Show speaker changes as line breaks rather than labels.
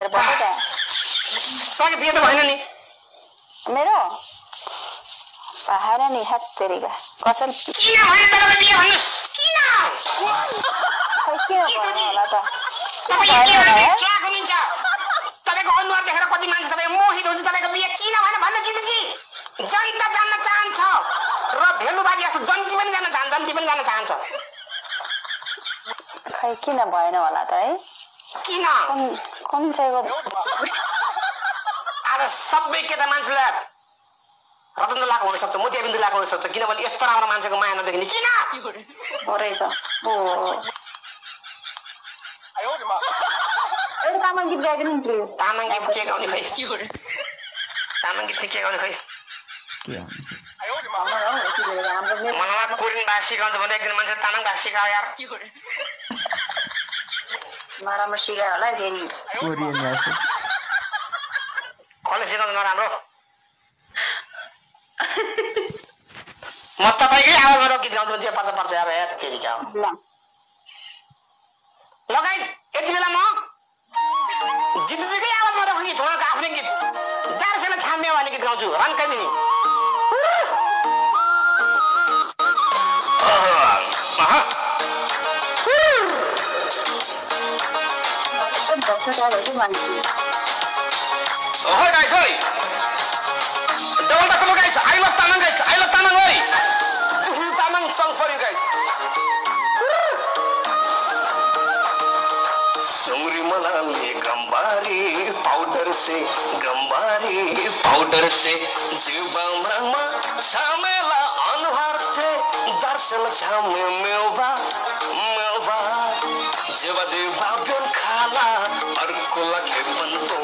तपाईँको बिहे त भएन नि
मेरो भएन नि हेत्तेरिका कसैले
किन भएन तपाईँको बिहे भन्नुहोस्। किन?
किन भएन होला त?
तपाईँको अनुहार देखेर कति मान्छे तपाईँ मोहित हुन्छ तपाईँको बिहे किन भएन भन्न जिन्दगी? जनता जान्न चाहन्छ र भेलुबाजी जस्तो जन्ती पनि जान चाहन्छ जन्ती पनि जान चाहन्छ।
खै किन भएन होला त है?
किन आज सबै केटा मान्छेलाई रतन लाएको हुनसक्छ मोतियाबिन्दु लाएको हुनसक्छ किनभने यस्तो राम्रो मान्छेको माया नदेखिने किन
तामाङ गीत गाइदिनु नि प्लिज
तामाङ गीत के गाउने खै तामाङ गीत के गाउने खै मनमा कोरियन भाषा सिकाउँछ भने एकजना मान्छे तामाङ भाषा सिकायो यार
नराम्रो सिकायो होला है फेरि
कोरियन भाषा
कसले सिकाउँछ नराम्रो? म तपाईँकै आवाजबाट गीत गाउँछु भने जे पर्छ पर्छ। तेरिका हो
ल।
लगाइ यति बेला म जितुजीकै आवाजबाट गीत उहाँको आफ्नै गीत। दार्सेला भन्ने गीत गाउँछु। That's what
I really want to do.
Oh, hi guys, hi! Double tap hello guys, I love Tanang guys, I love Tanang, hi! Tanang song for you guys. सुमरी मनाले गंबारी पाउडर से गंबारी पाउडर से जीवनमा झमेला अनुहार थे दर्शन झमे मेवा मेवा जेवा जेवा बेन खाला अर्को लखे बन्तो